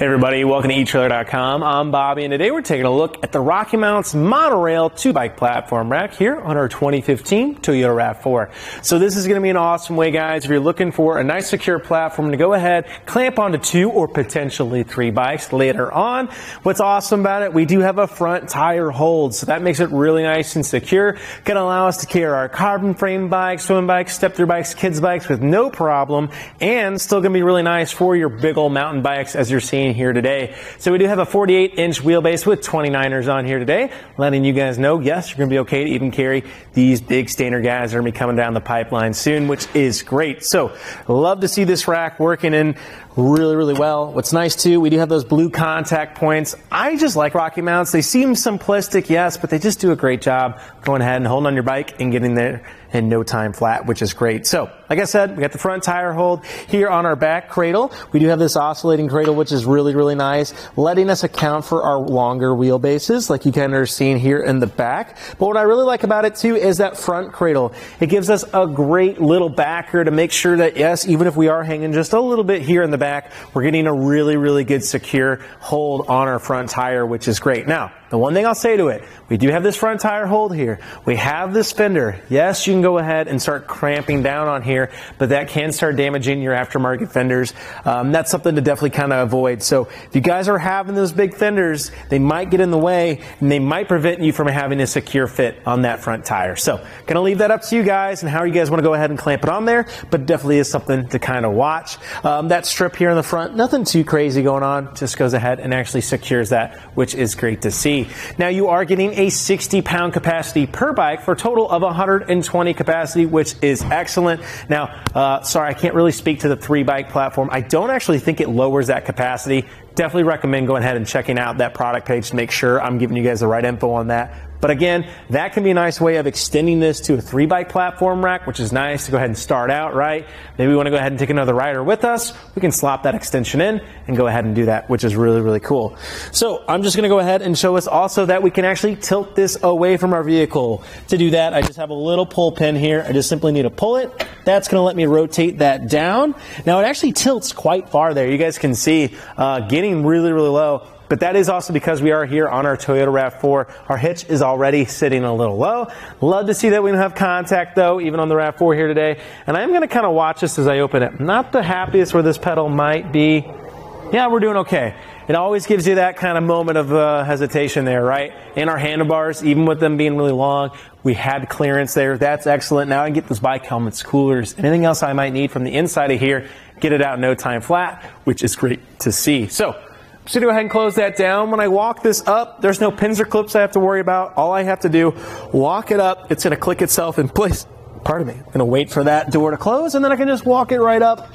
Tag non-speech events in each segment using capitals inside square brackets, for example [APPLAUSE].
Hey everybody, welcome to eTrailer.com. I'm Bobby and today we're taking a look at the RockyMounts monorail two bike platform rack here on our 2015 Toyota RAV4. So this is going to be an awesome way guys if you're looking for a nice secure platform to go ahead, clamp onto two or potentially three bikes later on. What's awesome about it, we do have a front tire hold so that makes it really nice and secure. Going to allow us to carry our carbon frame bikes, swim bikes, step through bikes, kids bikes with no problem and still going to be really nice for your big old mountain bikes as you're seeing here today. So we do have a 48 inch wheelbase with 29ers on here today, letting you guys know, yes, you're going to be okay to even carry these big standard guys that are going to be coming down the pipeline soon, which is great. So love to see this rack working in really, really well. What's nice too, we do have those blue contact points. I just like RockyMounts. They seem simplistic, yes, but they just do a great job going ahead and holding on your bike and getting there in no time flat, which is great. So, like I said, we got the front tire hold here on our back cradle. We do have this oscillating cradle, which is really, really nice, letting us account for our longer wheelbases, like you kind of are seeing here in the back. But what I really like about it too is that front cradle. It gives us a great little backer to make sure that, yes, even if we are hanging just a little bit here in the back, we're getting a really, really good secure hold on our front tire, which is great. Now, the one thing I'll say to it, we do have this front tire hold here. We have this fender. Yes, you can go ahead and start cramping down on here, but that can start damaging your aftermarket fenders. Um, that's something to definitely kind of avoid. So if you guys are having those big fenders, they might get in the way and they might prevent you from having a secure fit on that front tire. So gonna leave that up to you guys and how you guys want to go ahead and clamp it on there, but definitely is something to kind of watch. Um, that strip here in the front, nothing too crazy going on, just goes ahead and actually secures that, which is great to see. Now you are getting a 60 pound capacity per bike for a total of 120 capacity, which is excellent. Now, uh, sorry, I can't really speak to the three bike platform. I don't actually think it lowers that capacity. Definitely recommend going ahead and checking out that product page to make sure I'm giving you guys the right info on that. But again, that can be a nice way of extending this to a three bike platform rack, which is nice to go ahead and start out, right? Maybe we want to go ahead and take another rider with us. We can slop that extension in and go ahead and do that, which is really, really cool. So I'm just going to go ahead and show us also that we can actually tilt this away from our vehicle. To do that, I just have a little pull pin here. I just simply need to pull it. That's going to let me rotate that down. Now it actually tilts quite far there. You guys can see uh, getting really, really low. But that is also because we are here on our Toyota RAV4. Our hitch is already sitting a little low. Love to see that we don't have contact though, even on the RAV4 here today. And I am going to kind of watch this as I open it. Not the happiest where this pedal might be. Yeah, we're doing okay. It always gives you that kind of moment of uh, hesitation there, right? In our handlebars, even with them being really long, we had clearance there. That's excellent. Now I can get those bike helmets, coolers, anything else I might need from the inside of here, get it out in no time flat, which is great to see. So, so go ahead and close that down. When I walk this up, there's no pins or clips I have to worry about. All I have to do, walk it up. It's going to click itself in place. Pardon me. I'm going to wait for that door to close, and then I can just walk it right up.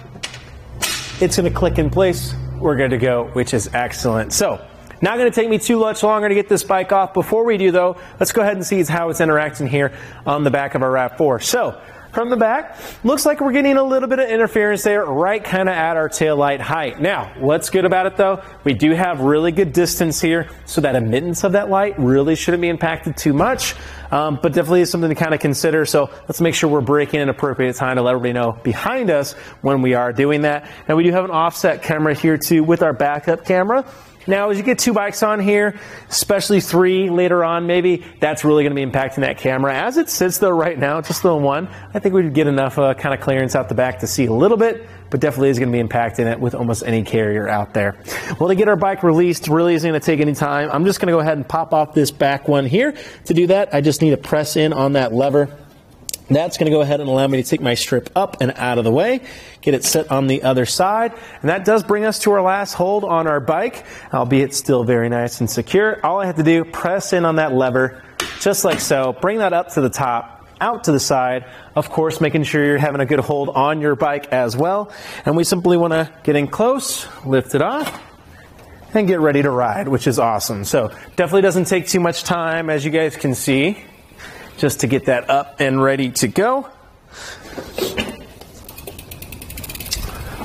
It's going to click in place. We're good to go, which is excellent. So, not going to take me too much longer to get this bike off. Before we do, though, let's go ahead and see how it's interacting here on the back of our RAV4. So, from the back. Looks like we're getting a little bit of interference there, right kind of at our tail light height. Now, what's good about it though? We do have really good distance here, so that emittance of that light really shouldn't be impacted too much, um, but definitely is something to kind of consider. So let's make sure we're braking an appropriate time to let everybody know behind us when we are doing that. Now we do have an offset camera here too with our backup camera. Now, as you get two bikes on here, especially three later on, maybe that's really going to be impacting that camera. As it sits though right now, just the one, I think we'd get enough uh, kind of clearance out the back to see a little bit, but definitely is going to be impacting it with almost any carrier out there. Well, to get our bike released really isn't going to take any time. I'm just going to go ahead and pop off this back one here. To do that, I just need to press in on that lever that's going to go ahead and allow me to take my strip up and out of the way, get it set on the other side. And that does bring us to our last hold on our bike, albeit still very nice and secure. All I have to do, press in on that lever, just like so, bring that up to the top, out to the side, of course, making sure you're having a good hold on your bike as well. And we simply want to get in close, lift it off, and get ready to ride, which is awesome. So definitely doesn't take too much time, as you guys can see just to get that up and ready to go.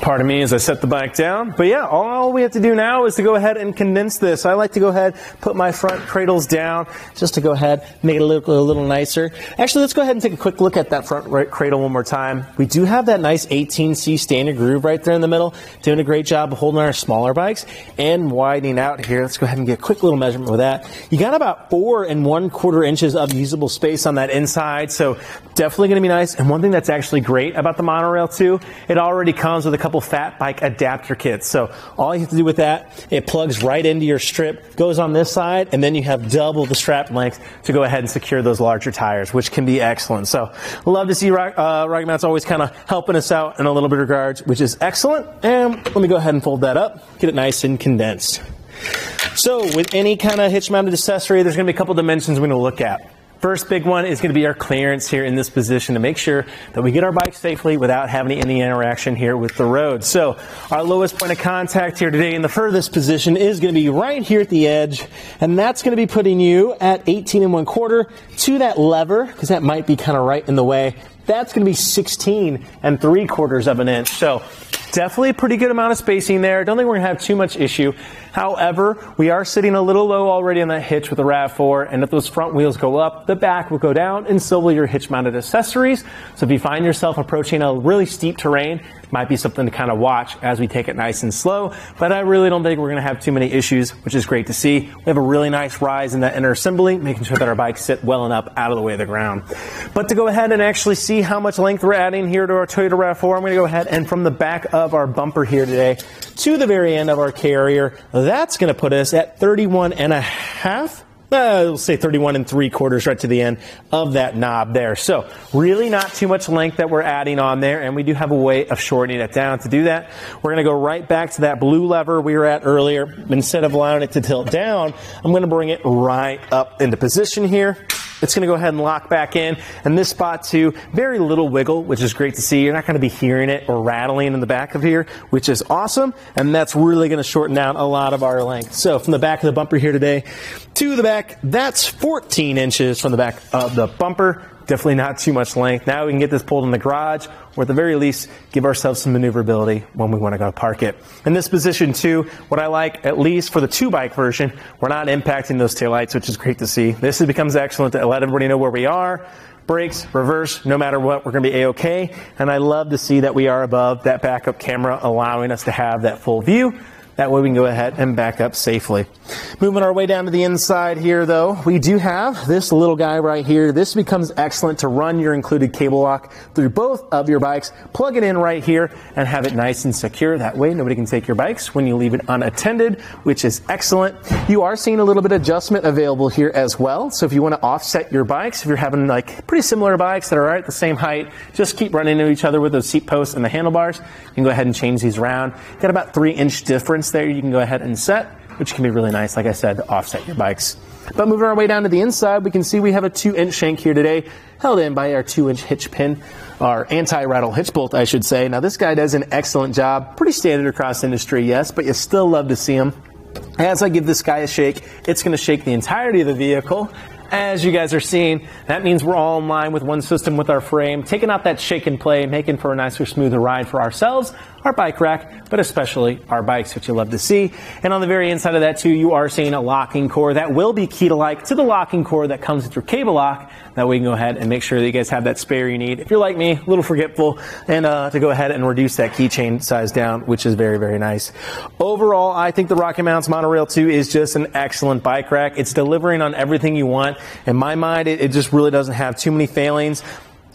Pardon me as I set the bike down. But yeah, all we have to do now is to go ahead and condense this. I like to go ahead, put my front cradles down just to go ahead, make it look a little nicer. Actually, let's go ahead and take a quick look at that front cradle one more time. We do have that nice 18C standard groove right there in the middle, doing a great job of holding our smaller bikes and widening out here. Let's go ahead and get a quick little measurement with that. You got about four and one quarter inches of usable space on that inside, so definitely going to be nice. And one thing that's actually great about the monorail too, it already comes with a couple couple fat bike adapter kits. So all you have to do with that, it plugs right into your strip, goes on this side, and then you have double the strap length to go ahead and secure those larger tires, which can be excellent. So love to see Rock, uh, RockyMounts always kind of helping us out in a little bit of regards, which is excellent. And let me go ahead and fold that up, get it nice and condensed. So with any kind of hitch mounted accessory, there's going to be a couple dimensions we're going to look at. First big one is going to be our clearance here in this position to make sure that we get our bike safely without having any interaction here with the road. So our lowest point of contact here today in the furthest position is going to be right here at the edge, and that's going to be putting you at 18 and one quarter to that lever because that might be kind of right in the way. That's going to be 16 and three quarters of an inch. So Definitely a pretty good amount of spacing there. Don't think we're going to have too much issue. However, we are sitting a little low already on that hitch with the RAV4, and if those front wheels go up, the back will go down, and so will your hitch mounted accessories. So if you find yourself approaching a really steep terrain, it might be something to kind of watch as we take it nice and slow. But I really don't think we're going to have too many issues, which is great to see. We have a really nice rise in that inner assembly, making sure that our bikes sit well enough out of the way of the ground. But to go ahead and actually see how much length we're adding here to our Toyota RAV4, I'm going to go ahead and from the back of our bumper here today to the very end of our carrier, that's going to put us at 31 and a half uh, we'll say 31 and three quarters right to the end of that knob there. So really not too much length that we're adding on there, and we do have a way of shortening it down. To do that, we're going to go right back to that blue lever we were at earlier. Instead of allowing it to tilt down, I'm going to bring it right up into position here. It's going to go ahead and lock back in. And this spot too, very little wiggle, which is great to see. You're not going to be hearing it or rattling in the back of here, which is awesome. And that's really going to shorten down a lot of our length. So from the back of the bumper here today to the back, that's 14 inches from the back of the bumper Definitely not too much length. Now we can get this pulled in the garage, or at the very least, give ourselves some maneuverability when we want to go park it. In this position too, what I like, at least for the two bike version, we're not impacting those taillights, which is great to see. This becomes excellent to let everybody know where we are, brakes, reverse, no matter what, we're going to be a-okay. And I love to see that we are above that backup camera, allowing us to have that full view. That way we can go ahead and back up safely. Moving our way down to the inside here though, we do have this little guy right here. This becomes excellent to run your included cable lock through both of your bikes. Plug it in right here and have it nice and secure. That way nobody can take your bikes when you leave it unattended, which is excellent. You are seeing a little bit of adjustment available here as well. So if you want to offset your bikes, if you're having like pretty similar bikes that are right at the same height, just keep running into each other with those seat posts and the handlebars. You can go ahead and change these around. Got about three inch difference there you can go ahead and set, which can be really nice, like I said, to offset your bikes. But moving our way down to the inside, we can see we have a 2 inch shank here today, held in by our 2 inch hitch pin, our anti rattle hitch bolt, I should say. Now, this guy does an excellent job. Pretty standard across industry, yes, but you still love to see him. As I give this guy a shake, it's going to shake the entirety of the vehicle as you guys are seeing, that means we're all in line with one system with our frame, taking out that shake and play, making for a nicer, smoother ride for ourselves, our bike rack, but especially our bikes, which you love to see. And on the very inside of that too, you are seeing a locking core that will be key to like to the locking core that comes with your cable lock. That way you can go ahead and make sure that you guys have that spare you need. If you're like me, a little forgetful, and uh, to go ahead and reduce that keychain size down, which is very, very nice. Overall, I think the RockyMounts Monorail 2 is just an excellent bike rack. It's delivering on everything you want. In my mind, it, it just really doesn't have too many failings.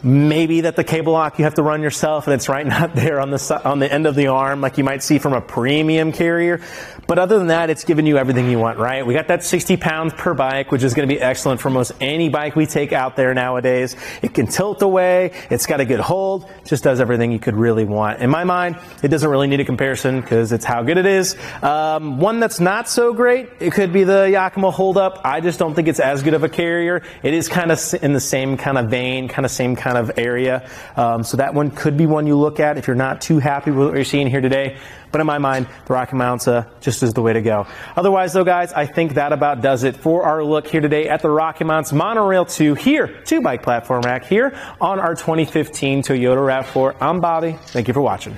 Maybe that the cable lock you have to run yourself and it's right [LAUGHS] not there on the on the end of the arm like you might see from a premium carrier. But other than that, it's giving you everything you want, right? We got that 60 pounds per bike, which is going to be excellent for most any bike we take out there nowadays. It can tilt away. It's got a good hold. Just does everything you could really want. In my mind, it doesn't really need a comparison because it's how good it is. Um, one that's not so great, it could be the Yakima Hold Up. I just don't think it's as good of a carrier. It is kind of in the same kind of vein, kind of same kind of area. Um, so that one could be one you look at if you're not too happy with what you're seeing here today. But in my mind, the RockyMounts uh, just is the way to go. Otherwise, though, guys, I think that about does it for our look here today at the RockyMounts Monorail 2 here, two bike platform rack here on our 2015 Toyota RAV4. I'm Bobby. Thank you for watching.